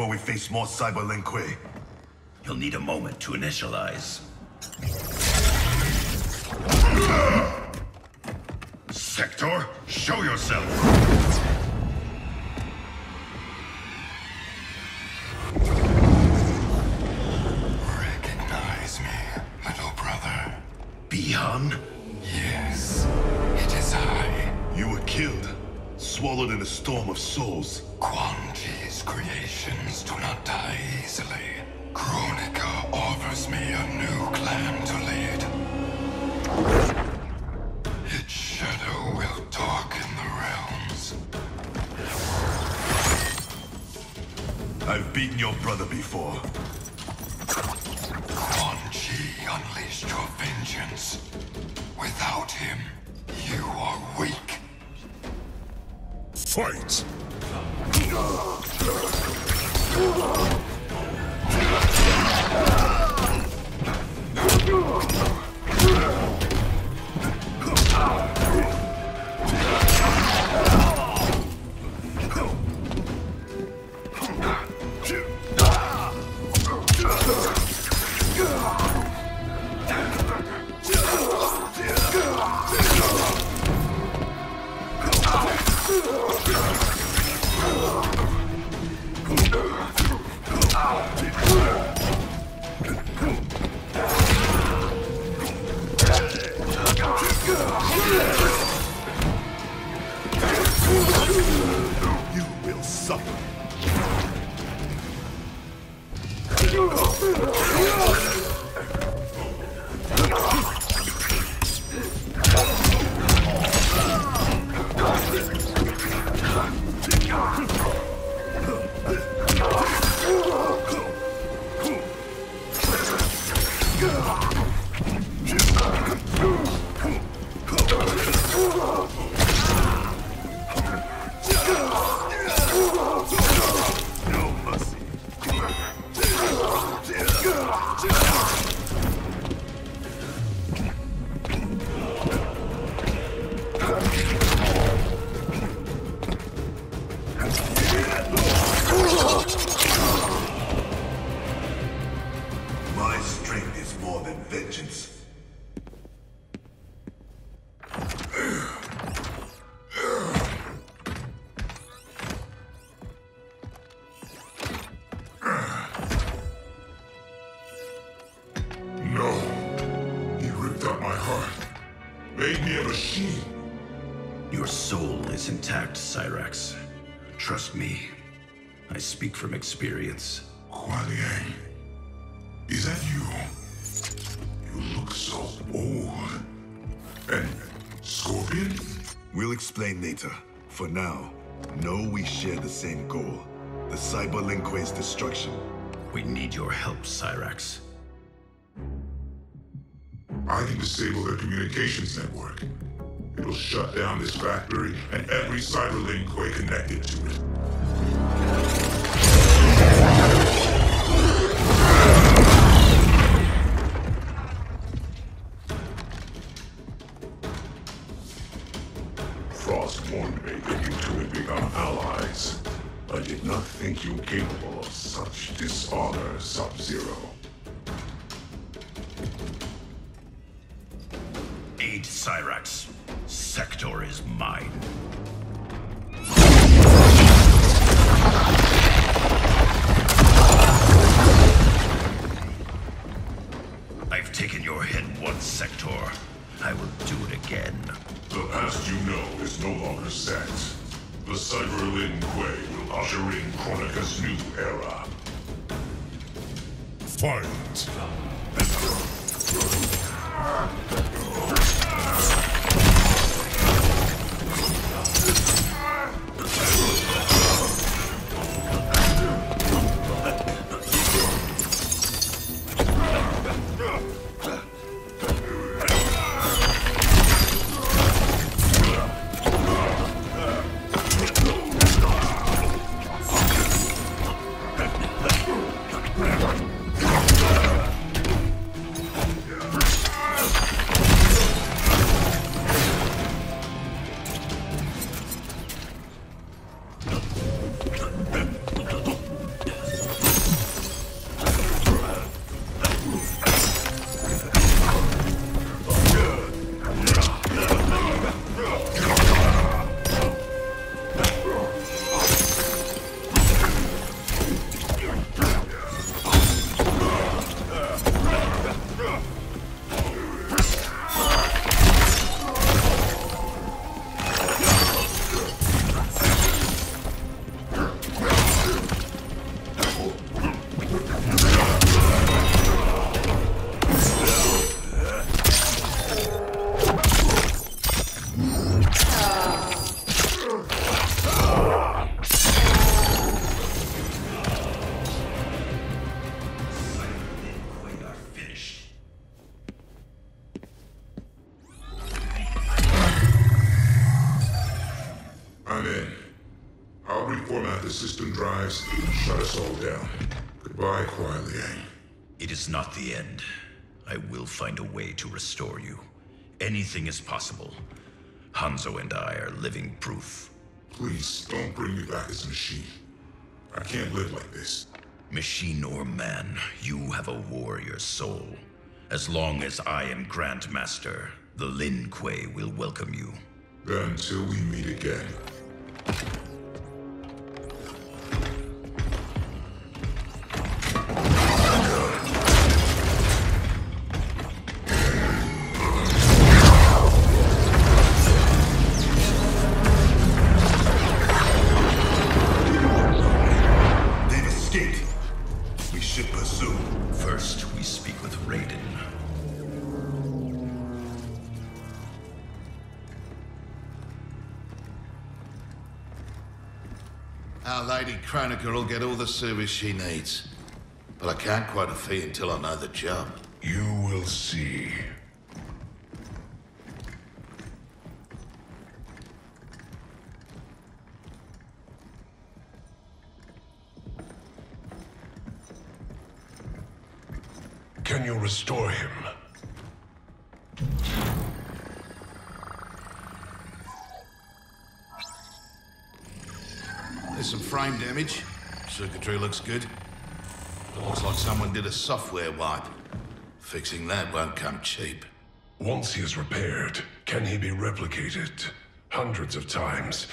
Hurry, before we face more Cyber Lin Kuei. You'll need a moment to initialize. Sector, show yourself! Recognize me, little brother. Bi-Han? Yes, it is I, You were killed, swallowed in a storm of souls. Quan Chi's creations do not die easily. Kronika offers me a new clan to lead. Its shadow will darken the realms. I've beaten your brother before. Quan Chi unleashed your vengeance. Without him, you are weak. Fight! Suffer. No a machine. Your soul is intact, Cyrax. Trust me. I speak from experience. Kuan. Is that you? You look so old. And Scorpion? We'll explain later. For now, know we share the same goal. The Cyber Lin Kuei's destruction. We need your help, Cyrax. I can disable their communications network. It'll shut down this factory and every Cyber Lin connected to it. Frost warned me that you two had become allies. I did not think you capable of such dishonor, Sub-Zero. Cyrax. Sector is mine. I've taken your head once, Sector. I will do it again. The past you know is no longer set. The Cyber Lin Kuei will usher in Kronika's new era. Fight! System drives, shut us all down. Goodbye, Kuai Liang. It is not the end. I will find a way to restore you. Anything is possible. Hanzo and I are living proof. Please, don't bring me back as a machine. I can't live like this. Machine or man, you have a warrior soul. As long as I am Grand Master, the Lin Kuei will welcome you. Until we meet again. Kronika will get all the service she needs. But I can't quote a fee until I know the job. You will see. Can you restore him? There's some frame damage. Circuitry looks good. It looks like someone did a software wipe. Fixing that won't come cheap. Once he is repaired, can he be replicated? Hundreds of times.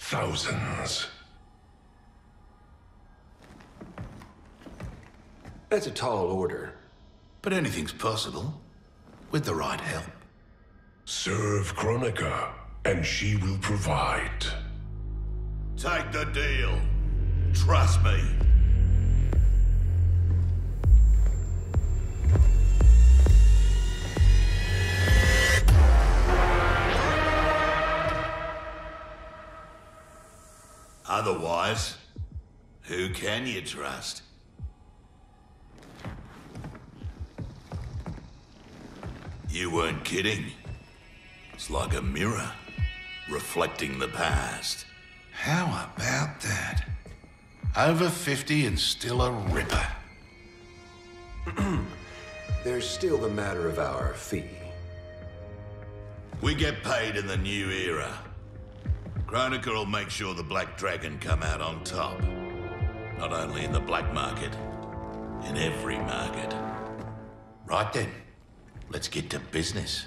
Thousands. That's a tall order. But anything's possible. With the right help. Serve Kronika, and she will provide. Take the deal. Trust me. Otherwise, who can you trust? You weren't kidding. It's like a mirror, reflecting the past. How about that? Over 50 and still a ripper. There's still the matter of our fee. We get paid in the new era. Kronika will make sure the Black Dragon come out on top. Not only in the black market, in every market. Right then, let's get to business.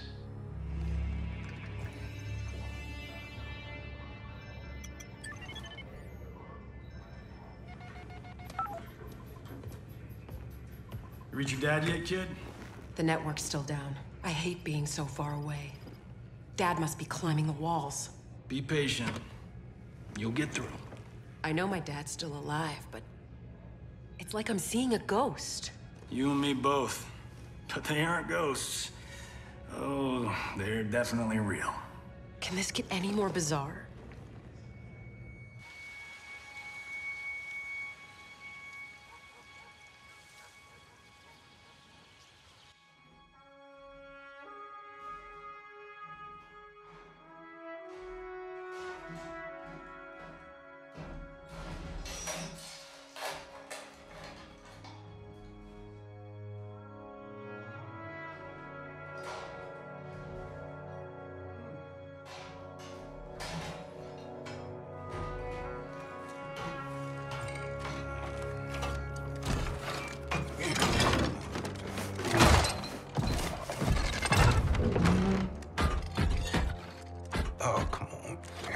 Reach your dad yet, kid? The network's still down. I hate being so far away. Dad must be climbing the walls. Be patient. You'll get through. I know my dad's still alive, but it's like I'm seeing a ghost. You and me both. But they aren't ghosts. Oh, they're definitely real. Can this get any more bizarre?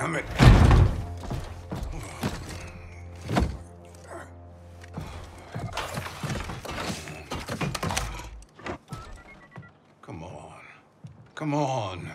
Damn it. Come on. Come on.